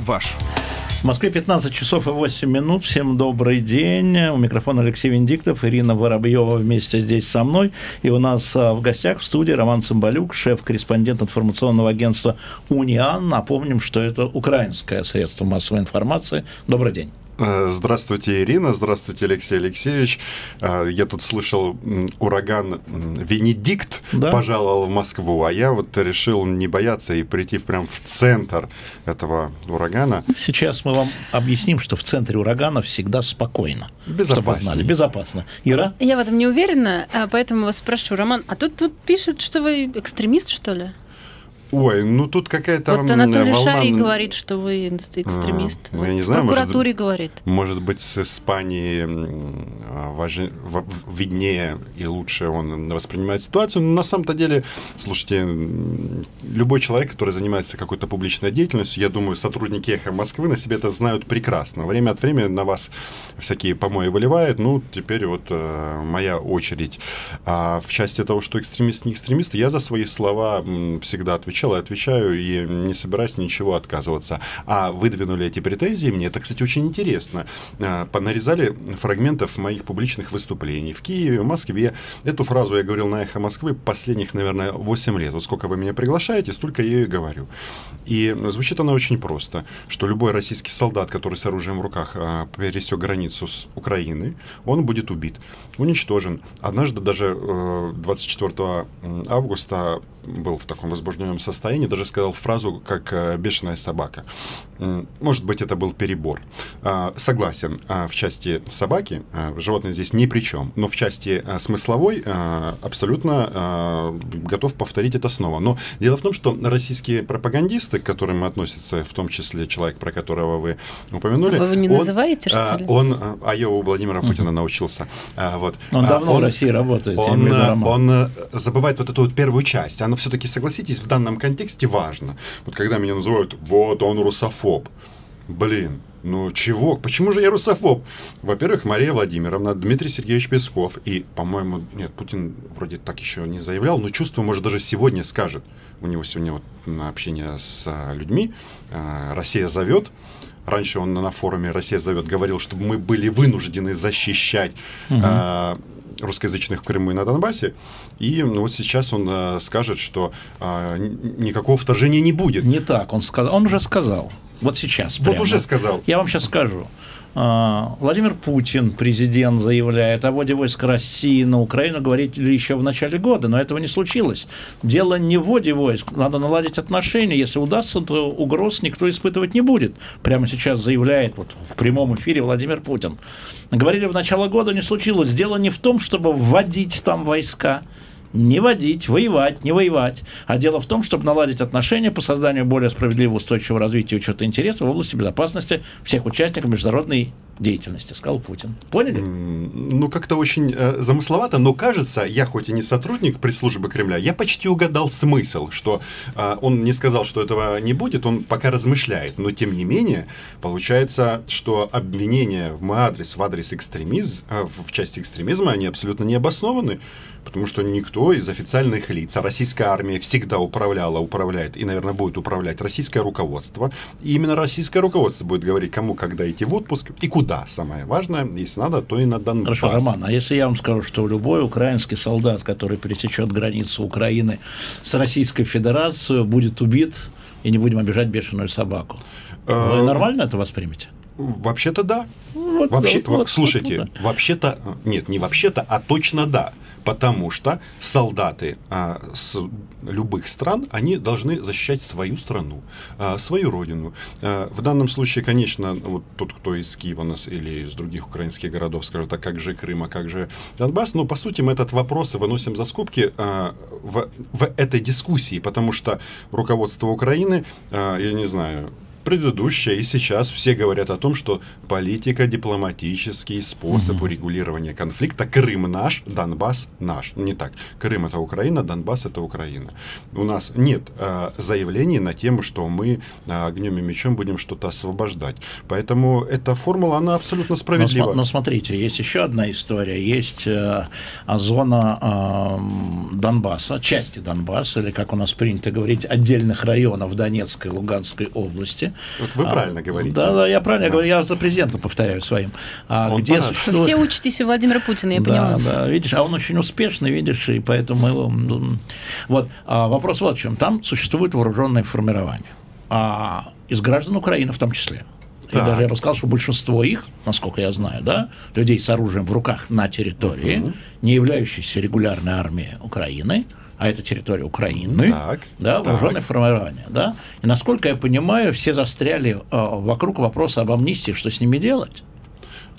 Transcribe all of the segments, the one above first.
Ваш. В Москве 15 часов и 8 минут. Всем добрый день. У микрофона Алексей Венедиктов, Ирина Воробьева вместе здесь со мной. И у нас а, в гостях в студии Роман Цымбалюк, шеф-корреспондент информационного агентства «Униан». Напомним, что это украинское средство массовой информации. Добрый день. Э, здравствуйте, Ирина. Здравствуйте, Алексей Алексеевич. Э, я тут слышал, ураган Венедикт да? пожаловал в Москву, а я вот решил не бояться и прийти прямо в центр этого урагана. Сейчас мы вам объясним, что в центре урагана всегда спокойно. Безопасно. знали. Безопасно. Ира? Я в этом не уверена, а поэтому вас спрошу. Роман, а тут, тут пишет, что вы экстремист, что ли? Ой, ну тут какая-то Вот Анатолий волна... Шарий говорит, что вы экстремист. А, ну, я не знаю, в прокуратуре может, говорит. Может быть, с Испанией важ... виднее и лучше он воспринимает ситуацию. Но на самом-то деле, слушайте, любой человек, который занимается какой-то публичной деятельностью, я думаю, сотрудники «Эхо Москвы» на себе это знают прекрасно. Время от времени на вас всякие помои выливают. Ну, теперь вот э, моя очередь. А в части того, что экстремист, не экстремист, я за свои слова всегда отвечаю и отвечаю, и не собираюсь ничего отказываться. А выдвинули эти претензии мне, это, кстати, очень интересно. А, понарезали фрагментов моих публичных выступлений в Киеве, в Москве. Эту фразу я говорил на «Эхо Москвы» последних, наверное, 8 лет. Вот сколько вы меня приглашаете, столько я и говорю. И звучит она очень просто, что любой российский солдат, который с оружием в руках а, пересек границу с Украины, он будет убит, уничтожен. Однажды даже 24 э, августа был в таком возбужденном состоянии, даже сказал фразу, как э, «бешеная собака». Может быть, это был перебор. А, согласен, а, в части собаки а, животное здесь ни при чем, но в части смысловой абсолютно готов повторить это снова. Но дело в том, что российские пропагандисты, к которым относятся, в том числе человек, про которого вы упомянули... Вы его не он, называете, что ли? Он, а я у Владимира Путина угу. научился. Вот. Он давно он, в России работает. Он, он, он забывает вот эту вот первую часть. Она все-таки, согласитесь, в данном контексте важно. Вот когда меня называют «вот он русофоб», блин, ну чего? Почему же я русофоб? Во-первых, Мария Владимировна, Дмитрий Сергеевич Песков и, по-моему, нет, Путин вроде так еще не заявлял, но чувствую, может, даже сегодня скажет. У него сегодня вот на общение с а, людьми а, «Россия зовет», Раньше он на форуме «Россия зовет» говорил, чтобы мы были вынуждены защищать угу. э, русскоязычных в Крыму и на Донбассе. И ну, вот сейчас он э, скажет, что э, никакого вторжения не будет. Не так, он сказал, он уже сказал. Вот сейчас. Вот уже сказал. Я вам сейчас скажу. А, Владимир Путин, президент, заявляет о вводе войск России на Украину, говорили еще в начале года, но этого не случилось. Дело не в вводе войск, надо наладить отношения. Если удастся, то угроз никто испытывать не будет. Прямо сейчас заявляет вот в прямом эфире Владимир Путин. Говорили в начало года, не случилось. Дело не в том, чтобы вводить там войска, не водить, воевать, не воевать. А дело в том, чтобы наладить отношения по созданию более справедливого устойчивого развития учета интересов в области безопасности всех участников международной деятельности, сказал Путин. Поняли? Ну, как-то очень э, замысловато, но кажется, я хоть и не сотрудник пресс-службы Кремля, я почти угадал смысл, что э, он не сказал, что этого не будет, он пока размышляет, но тем не менее, получается, что обвинения в мой адрес, в адрес экстремизма, э, в части экстремизма, они абсолютно не обоснованы, потому что никто из официальных лиц, а российская армия всегда управляла, управляет и, наверное, будет управлять российское руководство, и именно российское руководство будет говорить, кому когда идти в отпуск и куда самое важное, если надо, то и на Донбасс. Хорошо, Роман, а если я вам скажу, что любой украинский солдат, который пересечет границу Украины с Российской Федерацией, будет убит, и не будем обижать бешеную собаку, вы э, нормально это воспримете? Вообще-то да. Вот, Вообще, вот, вот, слушайте, вот, да. вообще-то, нет, не вообще-то, а точно да потому что солдаты а, с любых стран, они должны защищать свою страну, а, свою родину. А, в данном случае, конечно, вот тот, кто из Киева нас или из других украинских городов скажет, а как же Крым, а как же Донбасс, но по сути мы этот вопрос выносим за скобки а, в, в этой дискуссии, потому что руководство Украины, а, я не знаю, предыдущая и сейчас все говорят о том, что политика, дипломатический способ Мгм. урегулирования конфликта Крым наш, Донбасс наш. Ну, не так. Крым это Украина, Донбасс это Украина. У нас нет э, заявлений на тему, что мы э, огнем и мечом будем что-то освобождать. Поэтому эта формула, она абсолютно Но, справедлива. смо- но смотрите, есть еще одна история. Есть э, зона эм, Донбасса, части Донбасса, или, как у нас принято говорить, отдельных районов Донецкой и Луганской области. Вот вы А, правильно говорите. Да, да, я правильно говорю, я за президентом повторяю своим. А Он где существует- все учитесь у Владимира Путина, я да, поняла. да, видишь, а он очень успешный, видишь, и поэтому его, м, вот а вопрос вот в чем. Там существует вооруженное формирование, а из граждан Украины в том числе. И Так. даже я бы сказал, что большинство их, насколько я знаю, да, людей с оружием в руках на территории, не являющейся регулярной армией Украины, а это территория Украины, Так, да, так. вооруженное формирование, да. И насколько я понимаю, все застряли а, вокруг вопроса об амнистии, что с ними делать.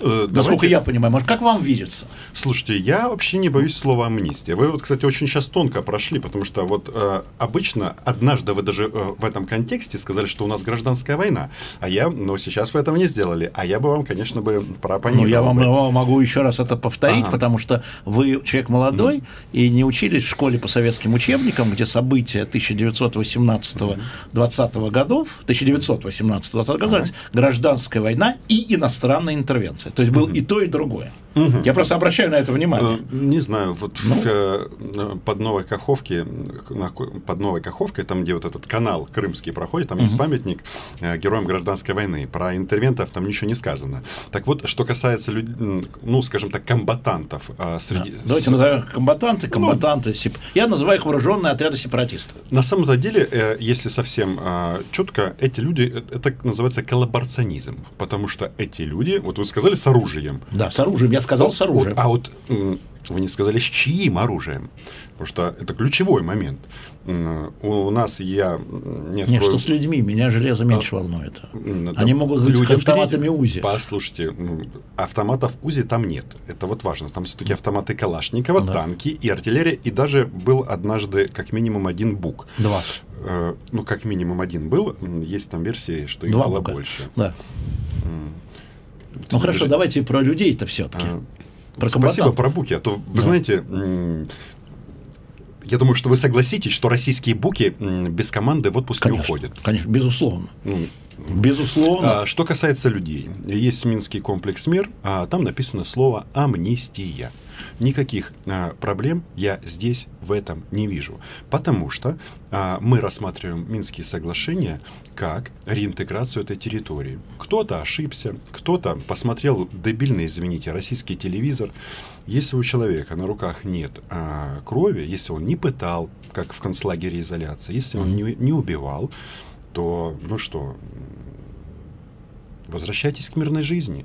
Э, Насколько давайте- я понимаю, может, как вам видится? Слушайте, я вообще не боюсь слова амнистия. Вы вот, кстати, очень сейчас тонко прошли, потому что вот э, обычно однажды вы даже э, в этом контексте сказали, что у нас гражданская война, а я, ну сейчас вы этого не сделали, а я бы вам, конечно, бы пропонировал. Ну, я вам бы. его могу еще раз это повторить, Ага. потому что вы человек молодой и не учились в школе по советским учебникам, где события 1918-20 годов, 1918-20 годов, гражданская война и иностранная интервенция. То есть был и то, и другое. Я просто обращаю на это внимание. Э, Не знаю, вот Ну. в, э, под Новой Каховке, под Новой Каховкой, там, где вот этот канал крымский проходит, там есть памятник э, героям гражданской войны. Про интервентов там ничего не сказано. Так вот, что касается, люд- ну, скажем так, комбатантов э, среди... Да. Давайте назовем их комбатанты, комбатанты. сеп- Я называю их вооруженные отряды сепаратистов. На самом-то деле, если совсем четко, эти люди, это называется коллаборационизм, потому что эти люди, вот вы сказали с оружием, Да, с оружием. Я сказал с оружием. А вот вы не сказали, с чьим оружием, потому что это ключевой момент. У, нас я Нет, открою- что с людьми, меня железо меньше волнует. М, Они да, могут быть автоматами. УЗИ. Послушайте, автоматов УЗИ там нет. Это вот важно. Там все-таки автоматы Калашникова, Да. танки и артиллерия. И даже был однажды как минимум один БУК. Два. Э, ну, как минимум один был. Есть там версии, что их Два было бука. больше. Да. Ну хорошо, Даже- давайте про людей-то все-таки. А, Про Спасибо про буки. А то, вы Да. знаете, я думаю, что вы согласитесь, что российские буки без команды в отпуск не Конечно, уходят. конечно, безусловно. Ну, Безусловно. а, что касается людей, есть Минский комплекс «Мир», а там написано слово «амнистия». Никаких а, проблем я здесь в этом не вижу, потому что а, мы рассматриваем Минские соглашения как реинтеграцию этой территории. Кто-то ошибся, кто-то посмотрел дебильный, извините, российский телевизор. Если у человека на руках нет а, крови, если он не пытал, как в концлагере изоляции, если он не, не убивал, то, ну что, возвращайтесь к мирной жизни.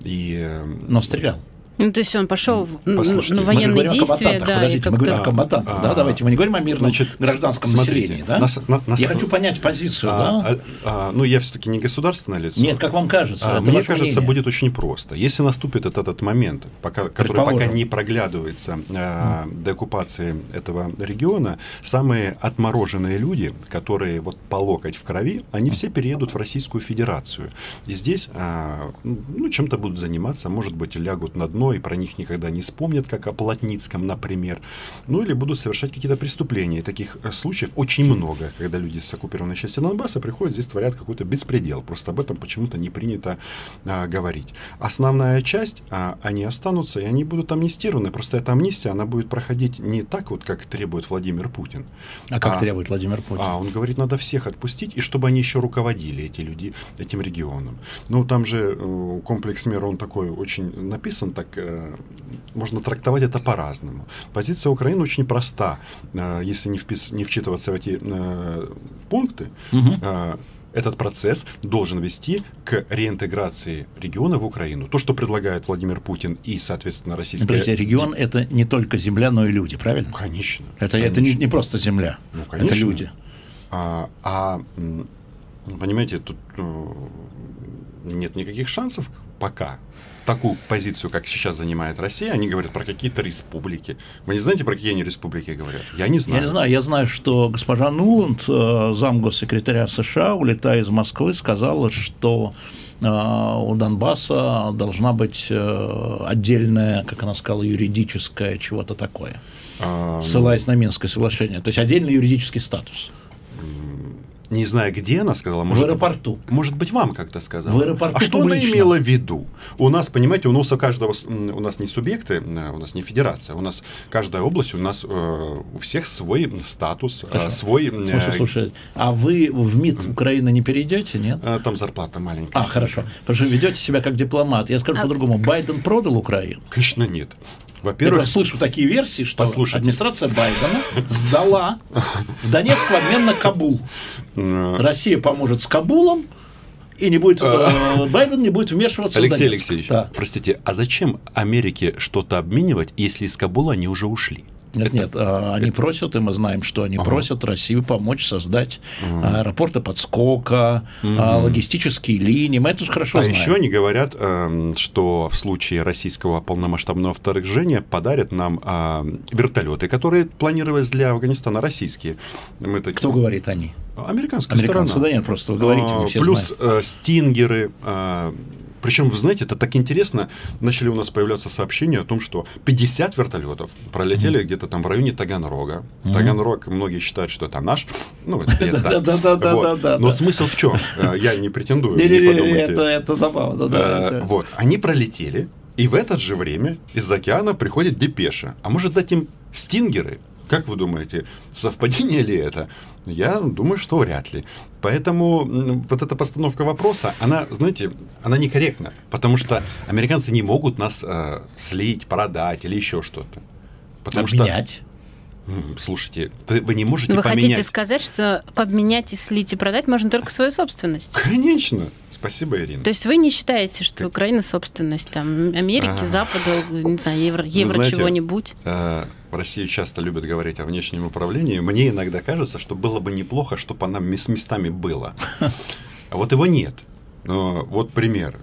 И э, Но стрелял. Ну, то есть он пошел в- н- Послушайте, на Мы военные действия, да, Подождите, мы говорим о комбатантах, А, да? Давайте мы не говорим о мирном значит, гражданском смотрите, населении, да? нас- на- нас- Я хочу понять позицию, а, да? а, а, ну, я все-таки не государственное лицо. Нет, как вам кажется? А, это Мне кажется, мнение. будет очень просто. Если наступит этот, этот момент, пока, который пока не проглядывается э, деоккупации этого региона, самые отмороженные люди, которые вот по локоть в крови, они все переедут в Российскую Федерацию. И здесь а, ну, чем-то будут заниматься, может быть, лягут на дно и про них никогда не вспомнят, как о Плотницком, например. Ну или будут совершать какие-то преступления. И таких э, случаев очень много, когда люди с оккупированной части Донбасса приходят, здесь творят какой-то беспредел. Просто об этом почему-то не принято а, говорить. Основная часть, а, они останутся, и они будут амнистированы. Просто эта амнистия, она будет проходить не так вот, как требует Владимир Путин. А как а- требует Владимир Путин? А он говорит, надо всех отпустить, и чтобы они еще руководили, эти люди, этим регионом. Ну, там же э, комплекс мира, он такой очень написан, так можно трактовать это по-разному. Позиция Украины очень проста. Э, если не, впис- не вчитываться в эти э, пункты, э, этот процесс должен вести к реинтеграции региона в Украину. То, что предлагает Владимир Путин и, соответственно, российская... Подождите, регион это не только земля, но и люди, правильно? Конечно. Это, это не, конечно. не просто земля, Ну, это конечно. люди. А, а, м, Понимаете, тут э, нет никаких шансов пока. Такую позицию, как сейчас занимает Россия, они говорят про какие-то республики. Вы не знаете, про какие они республики говорят? Я не знаю. Я не знаю, я знаю, что госпожа Нуланд, э, замгоссекретаря США, улетая из Москвы, сказала, что э, у Донбасса должна быть э, отдельная, как она сказала, юридическая чего-то такое, А, ссылаясь на Минское соглашение. То есть отдельный юридический статус. Не знаю, где она сказала. В Может, аэропорту. Может быть, вам как-то сказала. В аэропорту А что она публично. имела в виду? У нас, понимаете, у нас у каждого, у нас не субъекты, э, у нас не федерация, у нас каждая область, у нас э, у всех свой статус, э, Хорошо. свой... э, Слушай, слушай, а вы в МИД Украины не перейдете, нет? Там зарплата маленькая. А, хорошо. Потому что ведете себя как дипломат. Я скажу А- по-другому. Байден продал Украину. Конечно, нет. Я Во-первых, просто слышу такие версии, что Послушайте. администрация Байдена сдала в Донецк в обмен на Кабул. Россия поможет с Кабулом, и не будет, э, Байден не будет вмешиваться в Алексей Донецк. Алексеевич, Да. простите, а зачем Америке что-то обменивать, если из Кабула они уже ушли? Нет, нет, а, они просят, и мы знаем, что они Ага. просят Россию помочь создать аэропорты подскока, а, логистические линии. Мы это же хорошо а знаем. еще они говорят, эм, что в случае российского полномасштабного вторжения подарят нам а, вертолеты, которые планировались для Афганистана российские. Мы это- Кто говорит они? Американская Американцы, сторона. да нет, просто вы говорите, А, Плюс знаем. э, стингеры. Причем, вы знаете, это так интересно. Начали у нас появляться сообщения о том, что 50 вертолетов пролетели где-то там в районе Таганрога. Таганрог, многие считают, что это наш. Ну. Вот. Но смысл в чем? Я не претендую, не Не-не-не, подумайте. это, забавно, да. Э, да. Вот, они пролетели, и в это же время из океана приходит депеша. А может дать им стингеры? Как вы думаете, совпадение ли это? Я думаю, что вряд ли. Поэтому вот эта постановка вопроса, она, знаете, она некорректна, потому что американцы не могут нас э, слить, продать или еще что-то. Потому Обменять. что, слушайте, вы не можете Вы поменять. хотите сказать, что поменять и слить и продать можно только свою собственность? Конечно. Спасибо, Ирина. То есть вы не считаете, что Украина собственность там Америки, А. Запада, не знаю, евро, евро знаете, чего-нибудь? Э, В России часто любят говорить о внешнем управлении. Мне иногда кажется, что было бы неплохо, чтобы она с местами было. А вот его нет. Но Вот пример.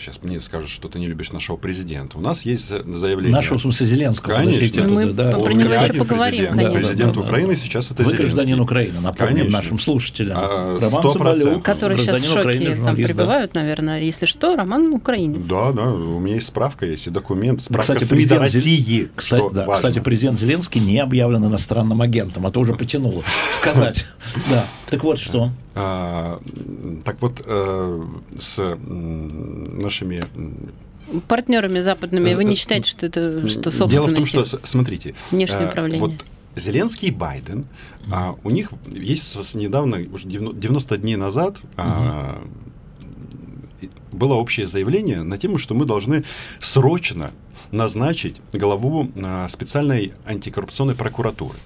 Сейчас мне скажут, что ты не любишь нашего президента. У нас есть за- заявление. Нашего, в смысле, Зеленского. Конечно. Мы да. про него еще поговорим, президент. конечно. Президент Да, да, да. Украины сейчас это Вы Зеленский. гражданин Украины, напомним Конечно. нашим слушателям. А, Роман 100%. Соболев, Которые сейчас в гражданин Украины, шоке там журналист, да. пребывают, наверное. Если что, Роман украинец. Да, да, у меня есть справка, есть и документ, справка Кстати, СМИ до России. Кстати, что да, важно. кстати, президент Зеленский не объявлен иностранным агентом, а то уже потянуло сказать. Да. Так вот что. А, так вот, э, с нашими... Партнерами западными вы Э, не считаете, что это что Дело в том, собственность? что, смотрите, Внешнее э, управление. вот Зеленский и Байден, а, у них есть недавно, уже 90 90 дней назад, а, было общее заявление на тему, что мы должны срочно назначить главу а, специальной антикоррупционной прокуратуры.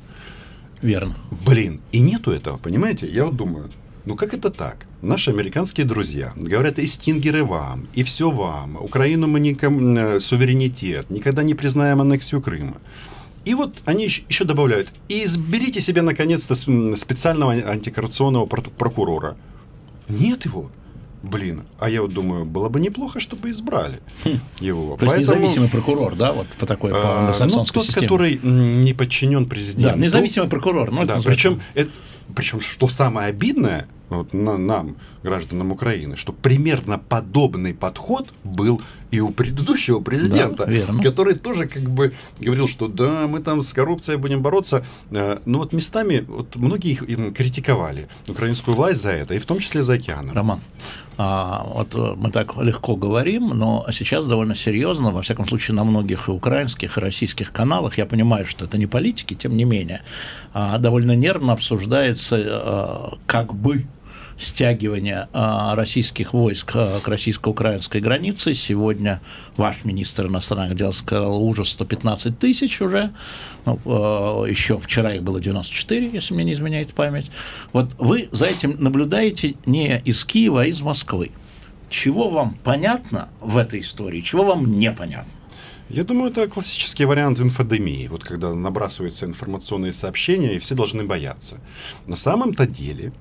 Верно. Блин, и нету этого, понимаете? Я вот думаю, ну как это так? Наши американские друзья говорят, и стингеры вам, и все вам. Украину мы никому э, суверенитет, никогда не признаем аннексию Крыма. И вот они ещ- еще добавляют, и изберите себе наконец-то специального антикоррупционного прокурора. Нет его. Блин, а я вот думаю, было бы неплохо, чтобы избрали его. Хм. То есть Поэтому, независимый прокурор, да, вот по такой, по а, ну, тот, системе. который не подчинен президенту. Да, независимый прокурор. Ну, Да, причем, это, причем, что самое обидное, вот на- нам, гражданам Украины, что примерно подобный подход был и у предыдущего президента, Да, верно. который тоже как бы говорил, что да, мы там с коррупцией будем бороться. Э, Но вот местами вот многие их критиковали украинскую власть за это, и в том числе за океаном. Роман, а, вот э, мы так легко говорим, но сейчас довольно серьезно, во всяком случае, на многих и украинских, и российских каналах, я понимаю, что это не политики, тем не менее, а, довольно нервно обсуждается э, как бы стягивание а, российских войск а, к российско-украинской границе. Сегодня ваш министр иностранных дел сказал ужас 115 тысяч уже. Ну, э, еще вчера их было 94, если мне не изменяет память. Вот вы за этим наблюдаете не из Киева, а из Москвы. Чего вам понятно в этой истории, чего вам непонятно? Я думаю, это классический вариант инфодемии, вот когда набрасываются информационные сообщения, и все должны бояться. На самом-то деле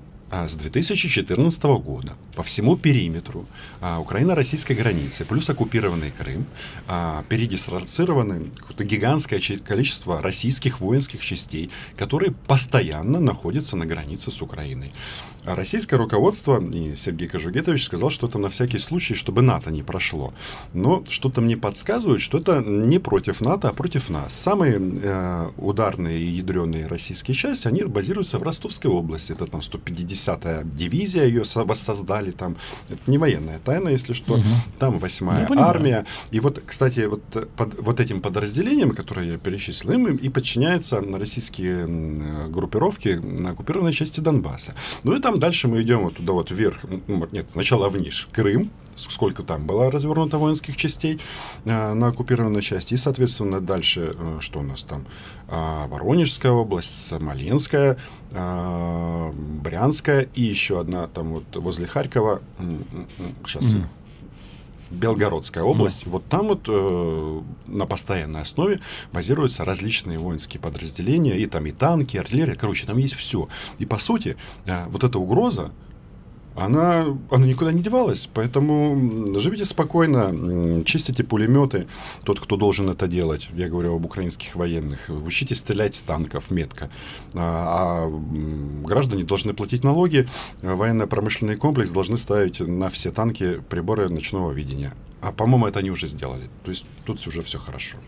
с 2014 года по всему периметру а, Украино-российской границы, плюс оккупированный Крым, а, передислоцированы гигантское количество российских воинских частей, которые постоянно находятся на границе с Украиной. А российское руководство, и Сергей Кожугетович сказал, что это на всякий случай, чтобы НАТО не прошло. Но что-то мне подсказывает, что это не против НАТО, а против нас. Самые э, ударные и ядреные российские части, они базируются в Ростовской области. Это там 150-я дивизия, ее воссоздали там. Это не военная тайна, если что. Угу. Там 8-я армия. И вот, кстати, вот, под, вот этим подразделением, которые я перечислил, им и подчиняются российские группировки на оккупированной части Донбасса. Ну и там дальше мы идем вот туда вот вверх, нет, сначала вниз, Крым, сколько там было развернуто воинских частей э, на оккупированной части. И, соответственно, дальше, э, что у нас там? Э, Воронежская область, Смоленская, э, Брянская и еще одна там вот возле Харькова. Сейчас... Mm. Белгородская область, mm. вот там вот э, на постоянной основе базируются различные воинские подразделения, и там и танки, и артиллерия, короче, там есть все. И по сути, э, вот эта угроза, она, она никуда не девалась. Поэтому живите спокойно, чистите пулеметы, тот, кто должен это делать. Я говорю об украинских военных. Учитесь стрелять с танков метко. А, а граждане должны платить налоги, военно-промышленный комплекс должны ставить на все танки приборы ночного видения. А, по-моему, это они уже сделали. То есть тут уже все хорошо.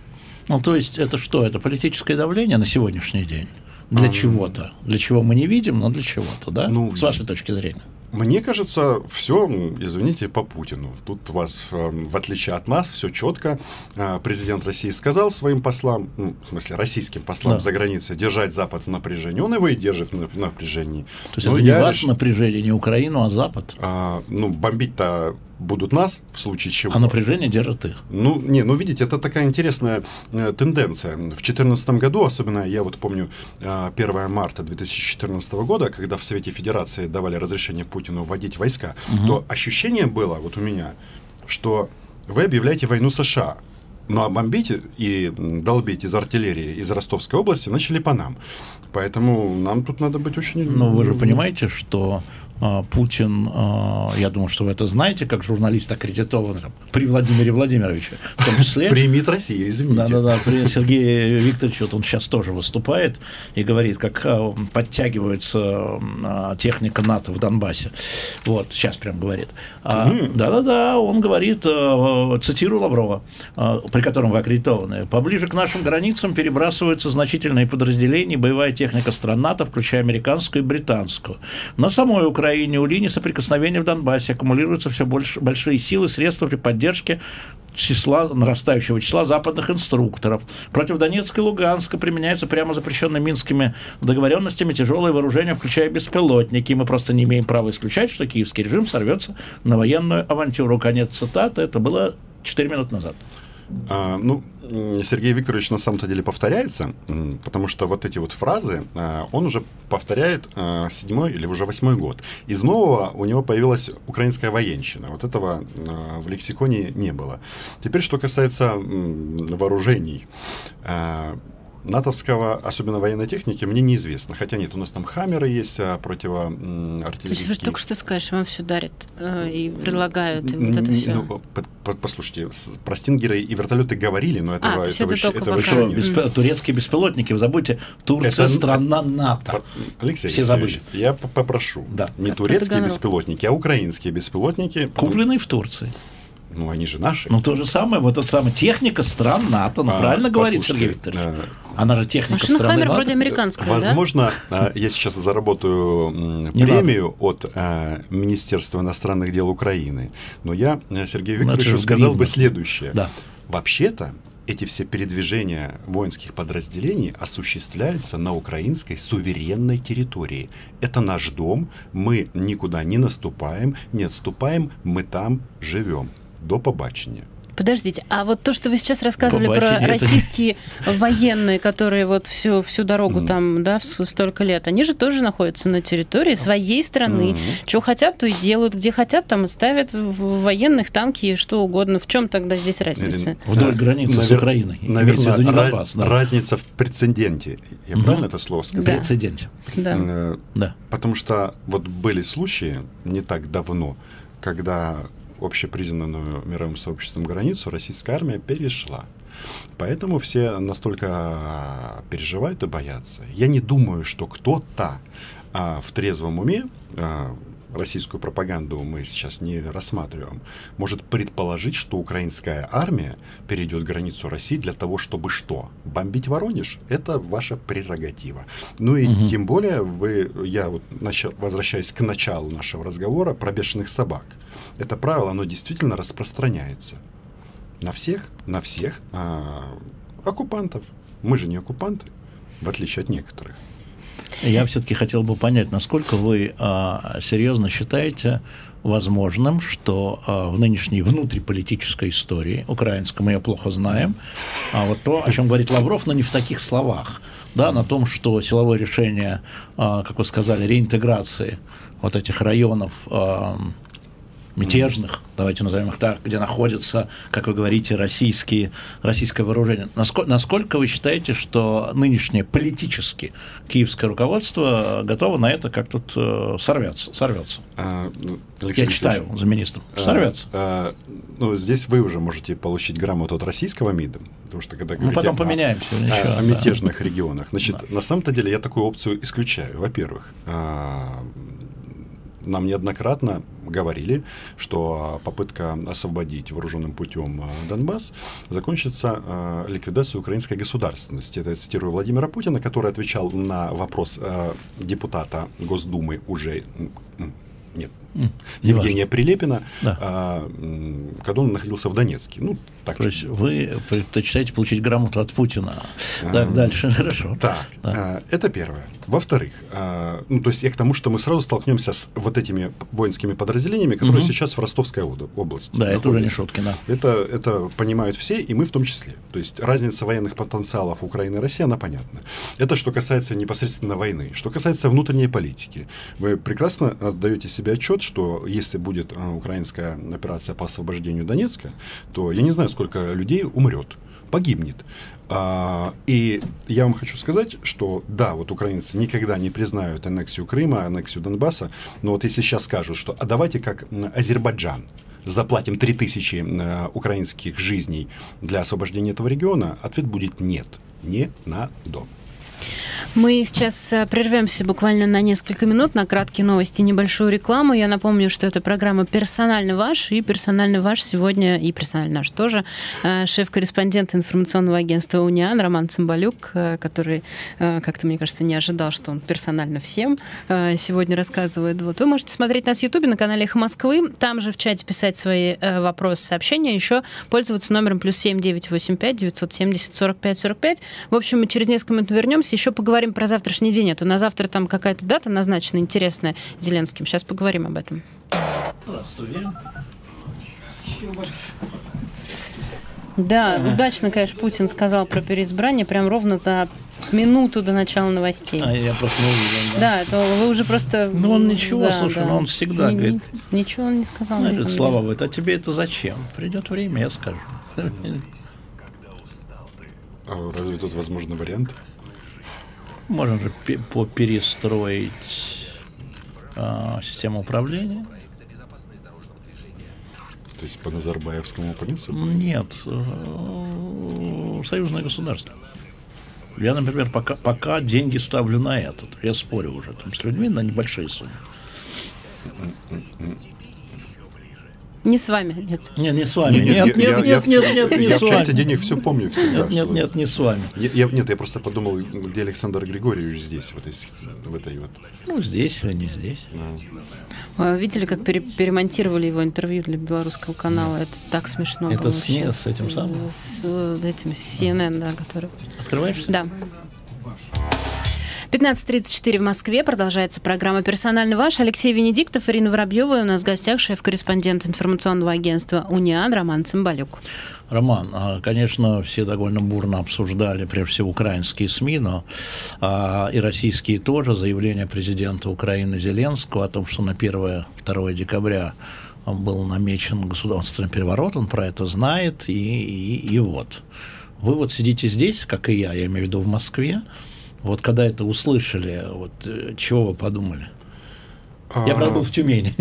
Ну, то есть это что? Это политическое давление на сегодняшний день? Для а, чего-то. Для чего мы не видим, но для чего-то, да? Ну, С вашей точки зрения. Мне кажется, все, извините, по Путину. Тут у вас, эм, в отличие от нас, все четко. Э, президент России сказал своим послам, ну, в смысле, российским послам да. за границей, держать Запад в напряжении. Он его и держит в напряжении. То есть Но это не ваше реш... напряжение, не Украину, а Запад? А, ну, бомбить-то будут нас, в случае чего. А напряжение держит их. Ну, не, ну, видите, это такая интересная э, тенденция. В 2014 году, особенно я вот помню э, 1 марта 2014 года, когда в Совете Федерации давали разрешение Путину вводить войска, угу. то ощущение было вот у меня, что вы объявляете войну США. Ну а бомбить и долбить из артиллерии из Ростовской области начали по нам. Поэтому нам тут надо быть очень... Но вы же понимаете, что Путин, а, я думаю, что вы это знаете, как журналист аккредитованный там, при Владимире Владимировиче, в том числе. Примит Россия, извините. Да-да-да, при Сергее Викторовиче, вот он сейчас тоже выступает и говорит, как а, подтягивается техника НАТО в Донбассе. Вот, сейчас прям говорит. Да-да-да, он говорит, цитирую Лаврова, при котором вы аккредитованы, поближе к нашим границам перебрасываются значительные подразделения, боевая техника стран НАТО, включая американскую и британскую. На самой Украине Украине, у линии соприкосновения в Донбассе аккумулируются все больше, большие силы, средства при поддержке числа, нарастающего числа западных инструкторов. Против Донецка и Луганска применяются прямо запрещенные минскими договоренностями тяжелые вооружения, включая беспилотники. Мы просто не имеем права исключать, что киевский режим сорвется на военную авантюру. Конец цитаты. Это было 4 минуты назад. А, ну, Сергей Викторович на самом-то деле повторяется, потому что вот эти вот фразы а, он уже повторяет а, седьмой или уже восьмой год. Из нового у него появилась украинская военщина. Вот этого а, в лексиконе не было. Теперь, что касается вооружений натовского, особенно военной техники, мне неизвестно. Хотя нет, у нас там хаммеры есть, а противоартиллерийские. То есть вы только что скажешь, вам все дарят э, и предлагают, и вот это все. Ну, по, послушайте, про стингеры и вертолеты говорили, но этого, а, этого, это этого еще нет. Бесп... Mm. Турецкие беспилотники, вы забудьте, Турция это, страна НАТО. Алексей все забыли. я попрошу. Да. Не турецкие беспилотники, а украинские беспилотники. Купленные в Турции. Ну, они же наши. Ну, то же самое, вот эта самая техника стран НАТО. Ну, а, правильно говорит Сергей Викторович? А, Она же техника Машина страны Хаммер НАТО. вроде американская, Возможно, да? я сейчас заработаю премию надо. от а, Министерства иностранных дел Украины. Но я э, Сергею ну, Викторовичу сказал бы следующее. Да. Вообще-то, эти все передвижения воинских подразделений осуществляются на украинской суверенной территории. Это наш дом, мы никуда не наступаем, не отступаем, мы там живем. До побачення. Подождите, а вот то, что вы сейчас рассказывали про офигеет. российские военные, которые вот всю, всю дорогу Мгм. там, да, в с- столько лет, они же тоже находятся на территории своей страны. Мгм. Что хотят, то и делают. Где хотят, там и ставят в- в военных танки и что угодно. В чем тогда здесь разница? Вдоль границы с навер- Украиной. Имеется в Наверное, виду раз- Донбасс, да. разница в прецеденте. Я Мгм. правильно это слово сказал? Да. Прецеденте. Да. Э, Да. Потому что вот были случаи не так давно, когда общепризнанную мировым сообществом границу российская армия перешла. Поэтому все настолько а, переживают и боятся. Я не думаю, что кто-то а, в трезвом уме, а, российскую пропаганду мы сейчас не рассматриваем, может предположить, что украинская армия перейдет границу России для того, чтобы что? Бомбить Воронеж? Это ваша прерогатива. Ну и Мгм. тем более вы, я вот начал, возвращаясь к началу нашего разговора про бешеных собак. Это правило, оно действительно распространяется на всех, на всех а, оккупантов. Мы же не оккупанты, в отличие от некоторых. Я все-таки хотел бы понять, насколько вы а, серьезно считаете возможным, что а, в нынешней внутриполитической истории, украинской, мы ее плохо знаем, а вот то, о чем говорит Лавров, но не в таких словах, да, на том, что силовое решение, а, как вы сказали, реинтеграции вот этих районов мятежных, давайте назовем их так, где находятся, как вы говорите, российские, российское вооружение. Насколько, насколько вы считаете, что нынешнее политически киевское руководство готово на это как тут э, сорвется? сорвется? А, ну, Алексей Я читаю за министром. а, Сорвется. а, ну, здесь вы уже можете получить грамоту от российского МИДа, потому что когда Мы потом о- поменяемся. о, еще, о да. мятежных регионах. Значит, на самом-то деле я такую опцию исключаю. Во-первых, а, нам неоднократно говорили, что попытка освободить вооруженным путем а, Донбасс закончится а, ликвидацией украинской государственности. Это я цитирую Владимира Путина, который отвечал на вопрос а, депутата Госдумы уже нет, Евгения Прилепина, Да. а, когда он находился в Донецке. Ну, так То есть вы предпочитаете получить грамоту от Путина. А. Так, дальше, хорошо. Так, Да. а, это первое. Во-вторых, а, ну, то есть я к тому, что мы сразу столкнемся с вот этими воинскими подразделениями, которые сейчас в Ростовской об- области. Да, это уже не шутки, да. Это, это понимают все, и мы в том числе. То есть разница военных потенциалов Украины и России, она понятна. Это что касается непосредственно войны. Что касается внутренней политики. Вы прекрасно отдаете себе отчет, что если будет а, украинская операция по освобождению Донецка, то я не знаю, сколько людей умрет, погибнет. А, и я вам хочу сказать, что да, вот украинцы никогда не признают аннексию Крыма, аннексию Донбасса, но вот если сейчас скажут, что а давайте как Азербайджан, заплатим 3000 э, украинских жизней для освобождения этого региона, ответ будет нет. Не надо. Мы сейчас э, прервемся буквально на несколько минут на краткие новости, небольшую рекламу. Я напомню, что это программа «Персонально ваш», и «Персонально ваш» сегодня, и «Персонально наш» тоже, э, шеф-корреспондент информационного агентства «Униан» Роман Цымбалюк, э, который как-то, мне кажется, не ожидал, что он персонально всем сегодня рассказывает. Вот. Вы можете смотреть нас в Ютубе на канале «Эхо Москвы», там же в чате писать свои вопросы, сообщения, еще пользоваться номером плюс семь девять восемь пять девятьсот семьдесят сорок пять сорок пять. В общем, мы через несколько минут вернемся, еще поговорим про завтрашний день. А то на завтра там какая-то дата назначена интересная Зеленским. Сейчас поговорим об этом. Да, удачно, конечно, Путин сказал про переизбрание прям ровно за минуту до начала новостей. А я просто не увидел. Да, это вы уже просто... Ну, он ничего, Да, слушай, да. ну, он всегда Ни- говорит. ни- Ничего он не сказал. Ну, это самом слова говорит, а тебе это зачем? Придет время, я скажу. А разве тут возможный вариант? Можно же пе- поперестроить а, систему управления. То есть по Назарбаевскому принципу? Нет, э, союзное государство. Я, например, пока, пока деньги ставлю на этот. Я спорю уже там с людьми на небольшие суммы. Не с вами, нет. Нет, не с вами. Нет, я- нет, я- нет, я нет, нет, не Я с в части вами. денег все помню всегда. Нет, нет, нет, не с вами. Я, я- нет, я просто подумал, где Александр Григорьевич здесь, вот из- в этой вот. Ну, здесь или не здесь. А, Видели, как пере- перемонтировали его интервью для белорусского канала? Это так смешно Это было с, не, с этим самым. С э, этим, с CNN, да, который... Открываешь? Да. 15.34 в Москве. Продолжается программа «Персонально ваш». Алексей Венедиктов, Ирина Воробьева. И у нас в гостях шеф-корреспондент информационного агентства «Униан» Роман Цымбалюк. Роман, а, конечно, все довольно бурно обсуждали, прежде всего, украинские СМИ, но а, и российские тоже, заявление президента Украины Зеленского о том, что на 1-2 декабря был намечен государственный переворот, он про это знает, и, и, и вот. Вы вот сидите здесь, как и я, я имею в виду в Москве, вот когда это услышали, вот э, чего вы подумали? Я, правда, был в Тюмени.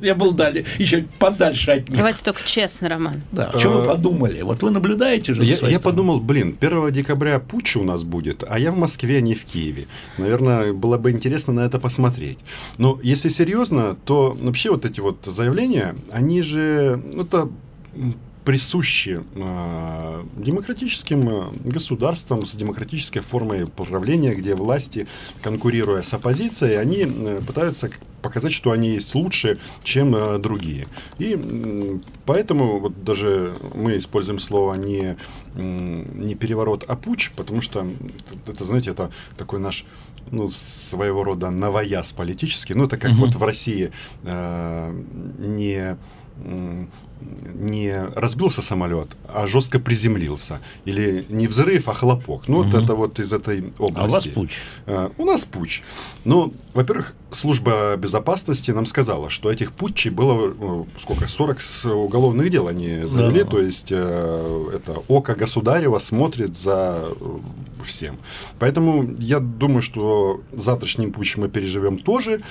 Я был далее, еще подальше от них. Давайте только честно, Роман. Да, что вы а, подумали? Вот вы наблюдаете же Я, я подумал, блин, 1 декабря путч у нас будет, а я в Москве, а не в Киеве. Наверное, было бы интересно на это посмотреть. Но если серьезно, то вообще вот эти вот заявления, они же, ну, это присущи э, демократическим государствам с демократической формой правления, где власти, конкурируя с оппозицией, они э, пытаются показать, что они есть лучше, чем э, другие. И э, поэтому вот даже мы используем слово не, э, не переворот, а путь, потому что это, знаете, это такой наш ну, своего рода новояз политический. Ну, это как угу. вот в России э, не не разбился самолет, а жестко приземлился. Или не взрыв, а хлопок. Ну, угу. вот это вот из этой области. А у вас путь? Uh, у нас путь. Ну, во-первых, служба безопасности нам сказала, что этих путчей было ну, сколько, 40 уголовных дел они завели, да. то есть э, это око государева смотрит за э, всем. Поэтому я думаю, что завтрашний путь мы переживем тоже.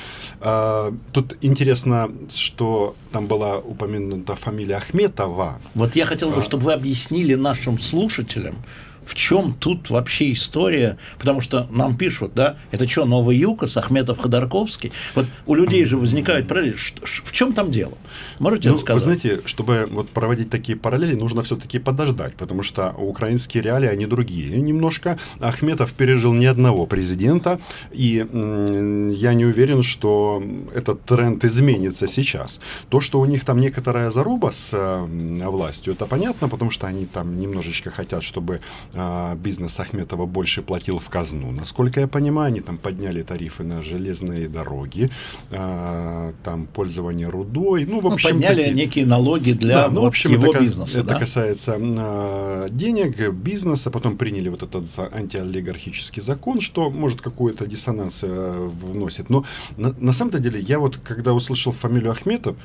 Э, тут интересно, что там была упомянута фамилия Ахметова. Вот я хотел бы, а. чтобы вы объяснили нашим слушателям, в чем тут вообще история? Потому что нам пишут, да, это что, Новый Юкос, Ахметов, Ходорковский? Вот у людей же возникают параллели. В чем там дело? Можете ну, рассказать? Вы знаете, чтобы вот проводить такие параллели, нужно все-таки подождать, потому что украинские реалии, они другие немножко. Ахметов пережил ни одного президента, и я не уверен, что этот тренд изменится сейчас. То, что у них там некоторая заруба с властью, это понятно, потому что они там немножечко хотят, чтобы а, бизнес Ахметова больше платил в казну. Насколько я понимаю, они там подняли тарифы на железные дороги, а, там пользование рудой. Ну, в ну, общем, ну, подняли такие... некие налоги для да, ну, в общем, его это, бизнеса. Это да? касается а, денег, бизнеса, потом приняли вот этот антиолигархический закон, что может какую-то диссонанс вносит. Но на, на самом-то деле я вот, когда услышал фамилию Ахметов,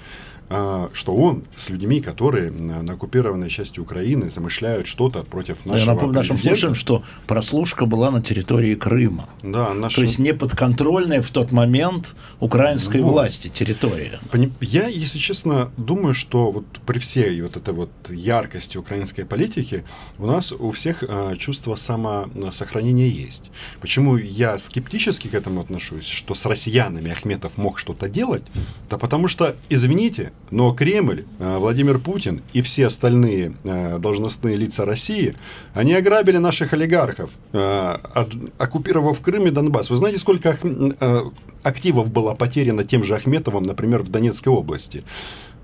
что он с людьми, которые на оккупированной части Украины замышляют что-то против нашего Я напомню нашим слушателям, что прослушка была на территории Крыма. Да, наш... То есть не подконтрольная в тот момент украинской вот. власти территория. Я, если честно, думаю, что вот при всей вот этой вот яркости украинской политики у нас у всех э, чувство самосохранения есть. Почему я скептически к этому отношусь, что с россиянами Ахметов мог что-то делать? Да потому что, извините, но Кремль, э, Владимир Путин и все остальные э, должностные лица России, они ограбили наших олигархов, э, оккупировав Крым и Донбасс. Вы знаете, сколько активов было потеряно тем же Ахметовым, например, в Донецкой области?